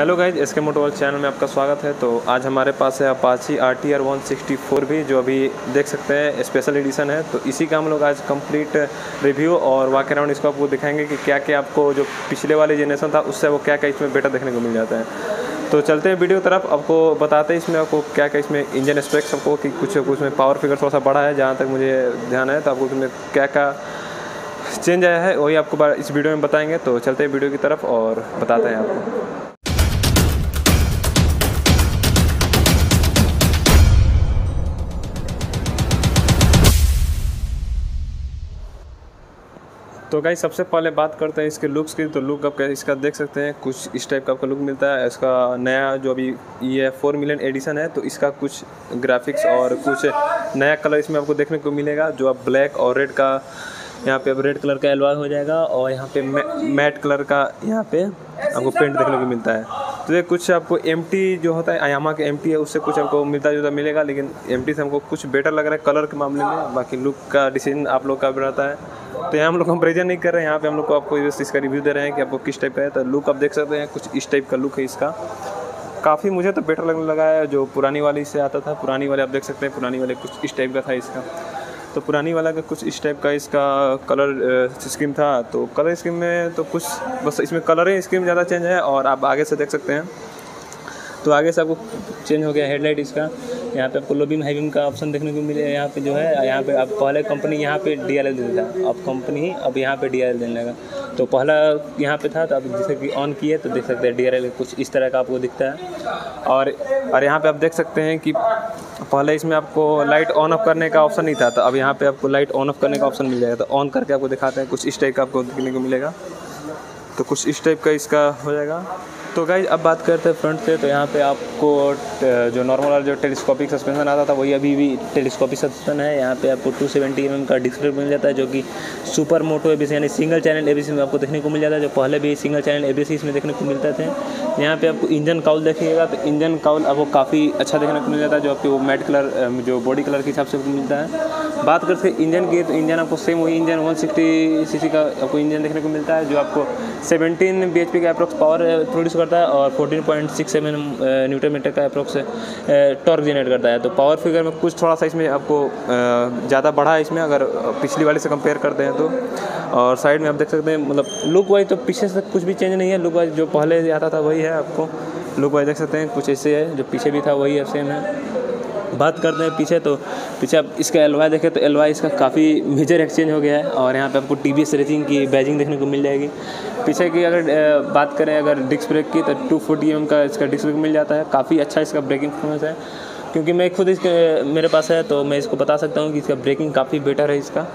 Hello guys S के मोटोवल channel में आपका स्वागत है। तो आज हमारे पास है Apache R T R one sixty four भी, जो अभी देख सकते हैं स्पेशल एडिशन है। तो इसी का हम लोग आज कंप्लीट रिव्यू और वाक अराउंड इसको आपको दिखाएँगे कि क्या क्या आपको जो पिछले वाले जनरेशन था, उससे वो क्या क्या इसमें बेटर देखने को मिल जाता है। तो चलते हैं वीडियो की तरफ़। आपको बताते हैं इसमें आपको क्या क्या इसमें इंजन स्पेक्स आपको कि कुछ कुछ में पावर फिगर थोड़ा सा बढ़ा है, जहाँ तक मुझे ध्यान है। तो आपको इसमें क्या क्या चेंज आया है, वही आपको इस वीडियो में बताएँगे। तो चलते हैं वीडियो की तरफ़ और बताते हैं आपको। तो गाइस, सबसे पहले बात करते हैं इसके लुक्स की। तो लुक आप इसका देख सकते हैं, कुछ इस टाइप का आपका लुक मिलता है। इसका नया जो अभी ये फोर मिलियन एडिशन है तो इसका कुछ ग्राफिक्स और कुछ नया कलर इसमें आपको देखने को मिलेगा, जो आप ब्लैक और रेड का, यहाँ पे अब रेड कलर का एलवार हो जाएगा और यहाँ पे मैट कलर का यहाँ पे आपको पेंट देखने को मिलता है। तो कुछ आपको एम जो होता है आयामा के एम है, उससे कुछ आपको मिलता जुलता मिलेगा, लेकिन एम से हमको कुछ बेटर लग रहा है कलर के मामले में। बाकी लुक का डिसीज़न आप लोग का भी रहता है। तो यहाँ हम लोग कंपेरिजन नहीं कर रहे हैं, यहाँ पे हम लोग को आपको इसका रिव्यू दे रहे हैं कि आपको किस टाइप का है। तो लुक आप देख सकते हैं, कुछ इस टाइप का लुक है इसका। काफ़ी मुझे तो बेटर लगने लगा है, जो पुरानी वाली से आता था, पुरानी वाले आप देख सकते हैं, पुरानी वाले कुछ इस टाइप का था इसका। तो पुरानी वाला का कुछ इस टाइप का इसका कलर स्कीम था तो कलर स्कीम में तो कुछ बस इसमें कलर ही स्कीम ज़्यादा चेंज है और आप आगे से देख सकते हैं। तो आगे से आपको चेंज हो गया हेडलाइट इसका। यहाँ पे आपको लो बीम हाई बीम का ऑप्शन देखने को मिले, यहाँ पे जो है, यहाँ पे अब पहले कंपनी यहाँ पे डी एल देता था अब कंपनी अब यहाँ पे डी एल देने लगा। तो पहला यहाँ पे था तो अब जैसे कि ऑन किए तो देख सकते हैं डी एल कुछ इस तरह का आपको दिखता है। और और यहाँ पे आप देख सकते हैं कि पहले इसमें आपको लाइट ऑन ऑफ़ करने का ऑप्शन नहीं था तो अब यहाँ पे आपको लाइट ऑन ऑफ़ करने का ऑप्शन मिल जाएगा तो ऑन करके आपको दिखाते हैं, कुछ इस टाइप का आपको देखने को मिलेगा। तो कुछ इस टाइप का इसका हो जाएगा। तो गाइज़ अब बात करते हैं फ्रंट से तो यहाँ पे आपको जो नॉर्मल जो टेलीस्कोपिक सस्पेंशन आता था, वही अभी भी टेलीस्कोपिक सस्पेंशन है। यहाँ पे आपको 270 सेवेंटी mm का डिस्प्ले मिल जाता है, जो कि सुपर मोटो एबीसी यानी सिंगल चैनल एबीसी में आपको देखने को मिल जाता है, जो पहले भी सिंगल चैनल ए इसमें देखने को मिलते थे। यहाँ पे आपको इंजन काउल देखिएगा तो इंजन काउल आपको काफ़ी अच्छा देखने को मिल जाता है, जो आपके वो मैट कलर जो बॉडी कलर के हिसाब से मिलता है। बात करते हैं इंजन की तो इंजन आपको सेम वही इंजन वन सिक्सटी का आपको इंजन देखने को मिलता है, जो आपको सेवनटीन बी एच पी का अप्रोक्स पावर प्रोड्यूस करता है और 14.6 point six M newton metre का अप्रोक्स टॉर्क जनरेट करता है। तो पावर फिगर में कुछ थोड़ा सा इसमें आपको ज़्यादा बढ़ा है इसमें, अगर पिछली वाली से कंपेयर करते हैं तो। और साइड में आप देख सकते हैं मतलब लुक वाइज तो पीछे से कुछ भी चेंज नहीं है लुक वाइज जो पहले आता था वही है आपको। लुक वाइज देख सकते हैं, कुछ ऐसे है, जो पीछे भी था वही है सेम है। बात करते हैं पीछे तो पीछे आप इसका एलवाई देखें तो एलवाई इसका काफ़ी मेजर एक्सचेंज हो गया है और यहाँ पे आपको टी वी एस रेसिंग की बैजिंग देखने को मिल जाएगी। पीछे की अगर बात करें अगर डिस्क ब्रेक की तो टू फोर्टी एम का इसका डिस्क ब्रेक मिल जाता है। काफ़ी अच्छा इसका ब्रेकिंग परफॉर्मेंस है। क्योंकि मैं खुद इसके, मेरे पास है तो मैं इसको बता सकता हूँ कि इसका ब्रेकिंग काफ़ी बेटर है इसका।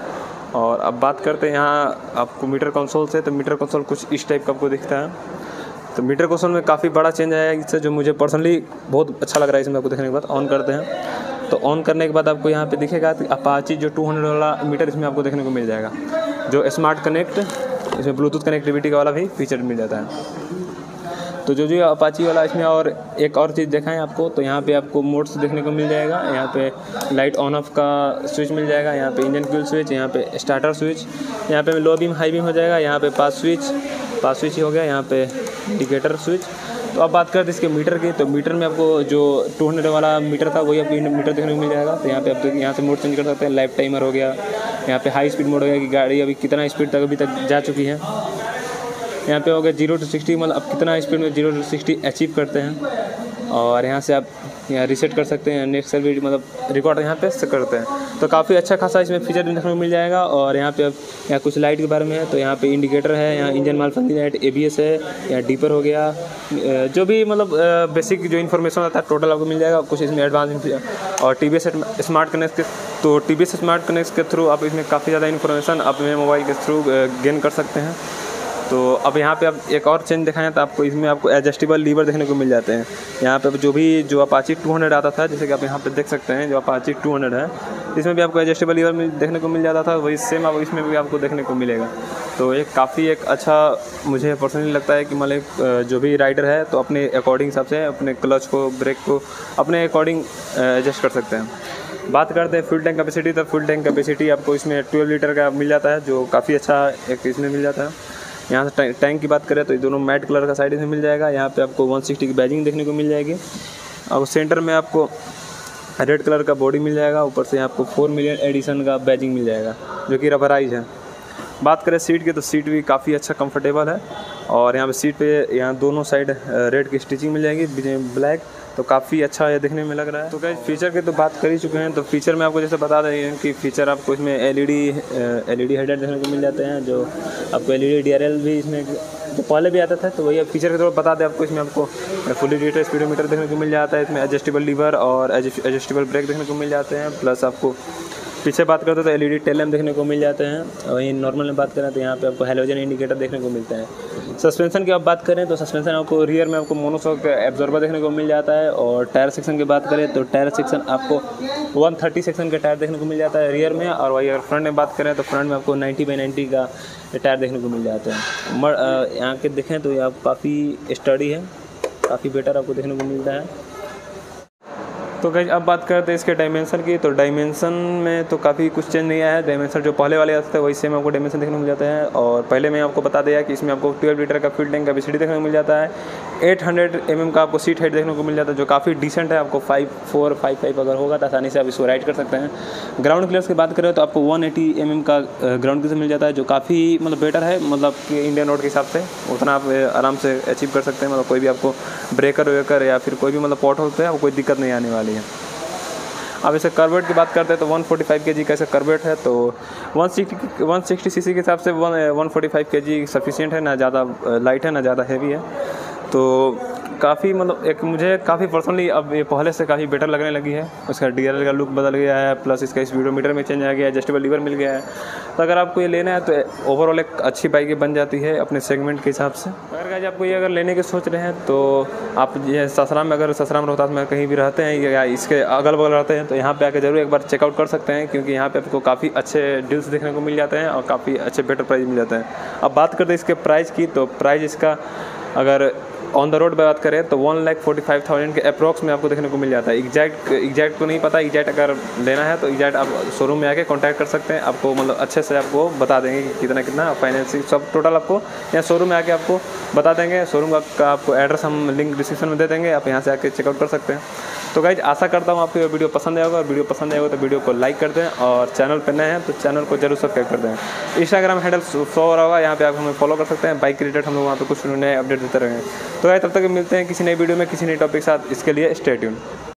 और अब बात करते हैं यहाँ आपको मीटर कंसोल से तो मीटर कंसोल कुछ इस टाइप का आपको दिखता है। तो मीटर क्वेश्चन में काफ़ी बड़ा चेंज आया है इससे जो मुझे पर्सनली बहुत अच्छा लग रहा है इसमें आपको देखने के बाद। ऑन करते हैं। तो ऑन करने के बाद आपको यहाँ पे दिखेगा कि अपाची जो 200 वाला मीटर इसमें आपको देखने को मिल जाएगा। जो स्मार्ट कनेक्ट इसमें ब्लूटूथ कनेक्टिविटी का वाला भी फीचर मिल जाता है। तो जो जो अपाची वाला इसमें और एक और चीज़ दिखाएँ आपको तो यहाँ पे आपको मोड्स देखने को मिल जाएगा। यहाँ पे लाइट ऑन ऑफ़ का स्विच मिल जाएगा। यहाँ पे इंजन फ्यूल स्विच यहाँ पे स्टार्टर स्विच यहाँ पे लो बीम हाई बीम हो जाएगा। यहाँ पे पास स्विच पास स्विच हो गया। यहाँ पे इंडिकेटर स्विच। तो अब बात करते इसके मीटर की तो मीटर में आपको जो टू हंड्रेड वाला मीटर था, वही आपको मीटर देखने को मिल जाएगा। तो यहाँ पे आप यहाँ से मोड चेंज कर सकते हैं। लाइफ टाइमर हो गया, यहाँ पे हाई स्पीड मोड हो गया कि गाड़ी अभी कितना स्पीड तक अभी तक जा चुकी है। यहाँ पे हो गया ज़ीरो टू सिक्सटी मतलब आप कितना स्पीड में ज़ीरो टू सिक्सटी अचीव करते हैं। और यहाँ से आप यहाँ रिसेट कर सकते हैं, नेक्स्ट सर्विस मतलब रिकॉर्ड यहाँ पे करते हैं। तो काफ़ी अच्छा खासा इसमें फीचर देखने को मिल जाएगा, और यहाँ पे अब यहाँ कुछ लाइट के बारे में है तो यहाँ पे इंडिकेटर है, यहाँ इंजन माल फंदी लाइट एबीएस है, यहाँ डीपर हो गया। जो भी मतलब बेसिक जो इन्फॉर्मेशन आता है टोटल आपको मिल जाएगा, कुछ इसमें एडवांस और टी स्मार्ट कनेक्ट के तो टी स्मार्ट कनेक्ट के थ्रू आप इसमें काफ़ी ज़्यादा इन्फॉर्मेशन अपने मोबाइल के थ्रू गेन कर सकते हैं। तो अब यहाँ पे अब एक और चेंज दिखाएँ तो आपको इसमें आपको एडजस्टेबल लीवर देखने को मिल जाते हैं। यहाँ पे जो भी, जो अपाची 200 आता था, जैसे कि आप यहाँ पे देख सकते हैं, जो अपाची 200 है, इसमें भी आपको एडजस्टेबल लीवर देखने को मिल जाता था, वही सेम अब इसमें भी आपको देखने को मिलेगा। तो एक काफ़ी एक अच्छा मुझे पर्सनली लगता है कि मतलब जो भी राइडर है तो अपने अकॉर्डिंग हिसाब से, अपने क्लच को ब्रेक को, अपने अकॉर्डिंग एडजस्ट कर सकते हैं। बात करते हैं फुल टैंक कैपेसिटी तो फुल टैंक कैपेसिटी आपको इसमें ट्वेल्व लीटर का मिल जाता है, जो काफ़ी अच्छा एक इसमें मिल जाता है। यहाँ से टैंक की बात करें तो ये दोनों मैट कलर का साइड में मिल जाएगा। यहाँ पे आपको 160 की बैजिंग देखने को मिल जाएगी। और सेंटर में आपको रेड कलर का बॉडी मिल जाएगा। ऊपर से आपको फोर मिलियन एडिशन का बैजिंग मिल जाएगा, जो कि रबराइज है। बात करें सीट की तो सीट भी काफ़ी अच्छा कंफर्टेबल है और यहाँ पे सीट पे यहाँ दोनों साइड रेड की स्टिचिंग मिल जाएगी, ब्लैक तो काफ़ी अच्छा ये देखने में लग रहा है। तो क्या फीचर की तो बात कर ही चुके हैं। तो फीचर में आपको जैसे बता दें कि फीचर आपको इसमें L E D L E D headlight देखने को मिल जाते हैं, जो आपको L E D D L भी इसमें जो पहले भी आता था तो वही फीचर के तौर पर बता दें आपको, इसमें आपको फुली डिजिटल स्पीडोमीटर देखने को मिल जाता है, इसमें एडजस्टेबल लीवर और एडजस्टेबल ब्रेक देखने को मिल जाते हैं प्लस आपको पीछे बात करते तो एलईडी टेल लैम्प देखने को मिल जाते हैं। वहीं नॉर्मल में बात करें तो यहाँ पे आपको हेलोजन इंडिकेटर देखने को मिलते है। सस्पेंशन की आप बात करें तो सस्पेंशन आपको रियर में आपको मोनोसॉक एब्जॉर्बर देखने को मिल जाता है और टायर सेक्शन की बात करें तो टायर सेक्शन आपको 130 सेक्शन का टायर देखने को मिल जाता है रियर में और वही अगर फ्रंट में बात करें तो फ्रंट में आपको 90 बाई 90 का टायर देखने को मिल जाता है। यहाँ के देखें तो ये आप काफ़ी स्टडी है, काफ़ी बेटर आपको देखने को मिलता है। तो गई अब बात करते हैं इसके डायमेंशन की। तो डायमेंशन में तो काफ़ी कुछ चेंज नहीं आया है। डायमेंशन जो पहले वाले आते थे, वही सेम आपको डायमेंशन देखने को मिल जाता है। और पहले मैं आपको बता दिया कि इसमें आपको 12 लीटर का फ़ील्ड टैंक कैपेसिटी देखने को मिल जाता है। 800 हंड्रेड mm का आपको सीट हाइट देखने को मिल जाता है, जो काफ़ी डिसेंट है। आपको फाइव फोर फाइव फाइव अगर होगा तो आसानी से आप इसको राइड कर सकते हैं। ग्राउंड क्लियर्स की बात करें तो आपको वन एटी mm का ग्राउंड क्लियर मिल जाता है, जो काफ़ी मतलब बेटर है। मतलब कि इंडियन रोड के हिसाब से, उतना आप आराम से अचीव कर सकते हैं। मतलब कोई भी आपको ब्रेकर वेकर या फिर कोई भी मतलब पॉट होते हैं आपको कोई दिक्कत नहीं आने वाली। है। अब इसे करवेट की बात करते हैं तो 145 फोर्टी के जी कैसे करवेट है तो 160 160 सीसी के हिसाब से वन वन फोर्टी फाइव के जी सफिशियंट है, ना ज़्यादा लाइट है, ना ज़्यादा हैवी है। तो काफ़ी मतलब एक मुझे काफ़ी पर्सनली अब ये पहले से काफ़ी बेटर लगने लगी है। उसका डी का लुक बदल गया है प्लस इसका इस स्पीडोमीटर में चेंज आ गया है एडजस्टेबल लीवर मिल गया है। तो अगर आपको ये लेना है तो ओवरऑल एक अच्छी बाइक बन जाती है अपने सेगमेंट के हिसाब से। अगर गाइज़ आपको ये अगर लेने की सोच रहे हैं तो आप ये ससराम में, अगर ससराम रोहतास में कहीं भी रहते हैं या इसके अगल बगल रहते हैं तो यहाँ पे आके ज़रूर एक बार चेकआउट कर सकते हैं, क्योंकि यहाँ पर आपको काफ़ी अच्छे डील्स देखने को मिल जाते हैं और काफ़ी अच्छे बेटर प्राइस मिल जाते हैं। अब बात करते हैं इसके प्राइस की तो प्राइस इसका अगर ऑन द रोड पर बात करें तो one lakh forty five thousand के अप्रॉक्स में आपको देखने को मिल जाता है। एग्जैक्ट एग्जैक्ट को नहीं पता एग्जैक्ट अगर लेना है तो एग्जैक्ट आप शोरूम में आके कॉन्टैक्ट कर सकते हैं। आपको मतलब अच्छे से आपको बता देंगे कि कितना कितना फाइनेंसिंग सब टोटल आपको यहाँ शोरूम में आके आपको बता देंगे। शोरूम का आपको एड्रेस हम लिंक डिस्क्रिप्शन में दे देंगे। आप यहाँ से आके चेकआउट कर सकते हैं। तो गाइज़ आशा करता हूँ आपको ये वीडियो पसंद आएगा और वीडियो पसंद आएगा तो वीडियो को लाइक कर दें और चैनल पर नए हैं तो चैनल को ज़रूर सब्सक्राइब कर दें। इंस्टाग्राम हैंडल शो हो रहा होगा, यहाँ पे आप हमें फॉलो कर सकते हैं। बाइक रिलेटेड हम लोग वहाँ पर कुछ नए अपडेट देते रहेंगे। तो गाइज़ तब तक मिलते हैं किसी नई वीडियो में, किसी नए टॉपिक के साथ। इसके लिए स्टेट्यून